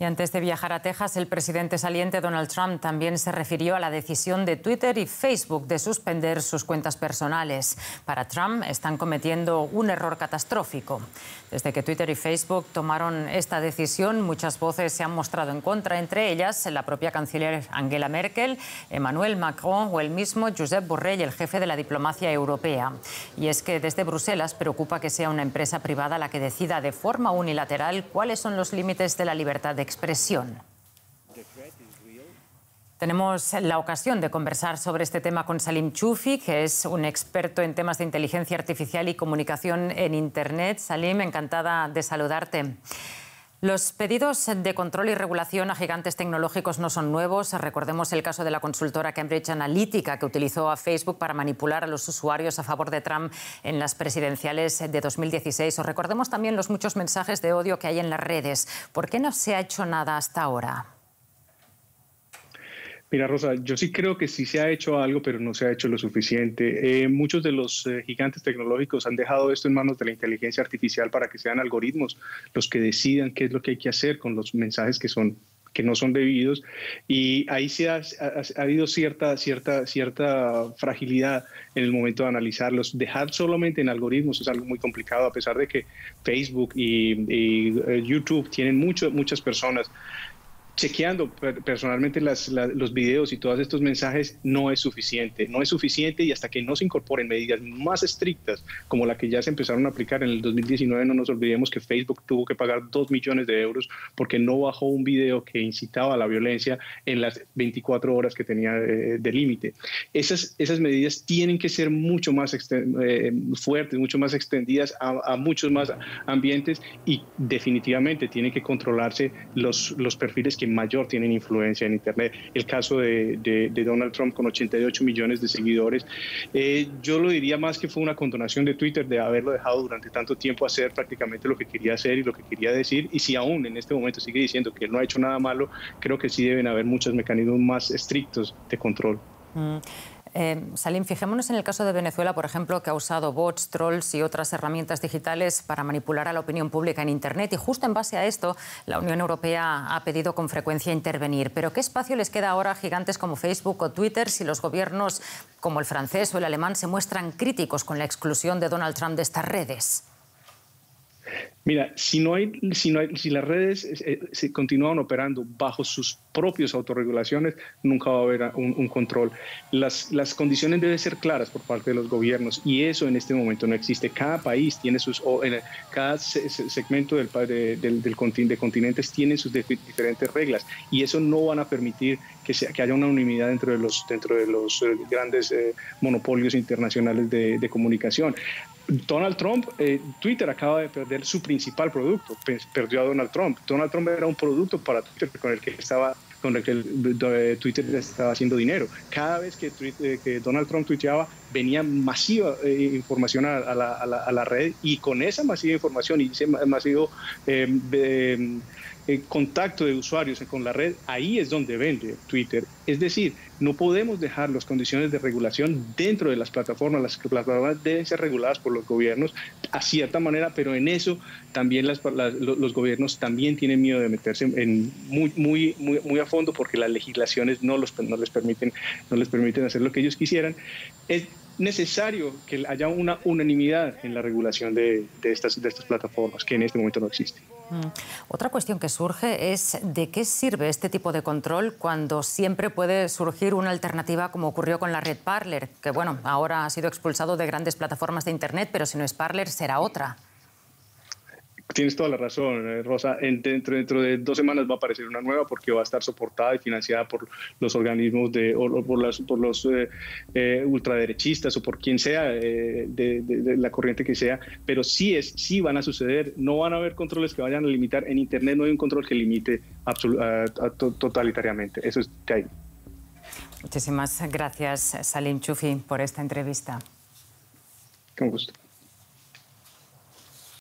Y antes de viajar a Texas, el presidente saliente Donald Trump también se refirió a la decisión de Twitter y Facebook de suspender sus cuentas personales. Para Trump están cometiendo un error catastrófico. Desde que Twitter y Facebook tomaron esta decisión, muchas voces se han mostrado en contra, entre ellas la propia canciller Angela Merkel, Emmanuel Macron o el mismo Josep Borrell, el jefe de la diplomacia europea. Y es que desde Bruselas preocupa que sea una empresa privada la que decida de forma unilateral cuáles son los límites de la libertad de expresión. Tenemos la ocasión de conversar sobre este tema con Salim Chufi, que es un experto en temas de inteligencia artificial y comunicación en Internet. Salim, encantada de saludarte. Los pedidos de control y regulación a gigantes tecnológicos no son nuevos. Recordemos el caso de la consultora Cambridge Analytica que utilizó a Facebook para manipular a los usuarios a favor de Trump en las presidenciales de 2016. O recordemos también los muchos mensajes de odio que hay en las redes. ¿Por qué no se ha hecho nada hasta ahora? Mira, Rosa, yo sí creo que sí se ha hecho algo, pero no se ha hecho lo suficiente. Eh, muchos de los eh, gigantes tecnológicos han dejado esto en manos de la inteligencia artificial para que sean algoritmos los que decidan qué es lo que hay que hacer con los mensajes que son que no son debidos y ahí se ha, habido cierta, cierta, cierta fragilidad en el momento de analizarlos. Dejar solamente en algoritmos es algo muy complicado, a pesar de que Facebook y, eh, YouTube tienen mucho, muchas personas chequeando personalmente los videos y todos estos mensajes no es suficiente. No es suficiente y hasta que no se incorporen medidas más estrictas como la que ya se empezaron a aplicar en el 2019, no nos olvidemos que Facebook tuvo que pagar 2 millones de euros porque no bajó un video que incitaba a la violencia en las 24 horas que tenía eh, de, límite. Esas, esas medidas tienen que ser mucho más eh, fuertes, mucho más extendidas a, muchos más ambientes y definitivamente tienen que controlarse los, los perfiles que mayor tienen influencia en Internet. El caso de, Donald Trump con 88 millones de seguidores. Eh, yo lo diría más que fue una condonación de Twitter de haberlo dejado durante tanto tiempo hacer prácticamente lo que quería hacer y lo que quería decir. Y si aún en este momento sigue diciendo que él no ha hecho nada malo, creo que sí deben haber muchos mecanismos más estrictos de control. Mm. Eh, Salim, fijémonos en el caso de Venezuela, por ejemplo, que ha usado bots, trolls y otras herramientas digitales para manipular a la opinión pública en Internet. Y justo en base a esto, la Unión Europea ha pedido con frecuencia intervenir. Pero ¿qué espacio les queda ahora a gigantes como Facebook o Twitter si los gobiernos como el francés o el alemán se muestran críticos con la exclusión de Donald Trump de estas redes? Mira, si no hay, si no hay, si las redes eh, se continúan operando bajo sus propias autorregulaciones, nunca va a haber un, control. Las, las, condiciones deben ser claras por parte de los gobiernos y eso en este momento no existe. Cada país tiene sus, o en cada segmento del, del, del, de continentes tiene sus diferentes reglas y eso no van a permitir que, sea, que haya una unanimidad dentro de los, dentro de los eh, grandes eh, monopolios internacionales de, de comunicación. Donald Trump, eh, Twitter acaba de perder su principal producto, perdió a Donald Trump. Donald Trump era un producto para Twitter con el que estaba con el que eh, Twitter estaba haciendo dinero. Cada vez que, eh, Donald Trump tuiteaba, venía masiva información a, la, a, la, red y con esa masiva información y ese masivo eh, contacto de usuarios con la red, ahí es donde vende Twitter. Es decir, no podemos dejar las condiciones de regulación dentro de las plataformas. Las plataformas deben ser reguladas por los gobiernos a cierta manera, pero en eso también las, los gobiernos también tienen miedo de meterse en muy, muy, muy, muy a fondo porque las legislaciones no, los, no, les permiten, no les permiten hacer lo que ellos quisieran. Necesario que haya una unanimidad en la regulación de, estas, plataformas, que en este momento no existe. Mm. Otra cuestión que surge es de qué sirve este tipo de control cuando siempre puede surgir una alternativa como ocurrió con la red Parler, que bueno, ahora ha sido expulsado de grandes plataformas de Internet, pero si no es Parler será otra. Tienes toda la razón, eh, Rosa. dentro, dentro de dos semanas va a aparecer una nueva porque va a estar soportada y financiada por los organismos de, o por, las, por los eh, eh, ultraderechistas o por quien sea de, la corriente que sea. Pero sí, es, sí van a suceder. No van a haber controles que vayan a limitar. En Internet no hay un control que limite totalitariamente. Eso es que hay. Muchísimas gracias, Salim Chufi, por esta entrevista. Con gusto.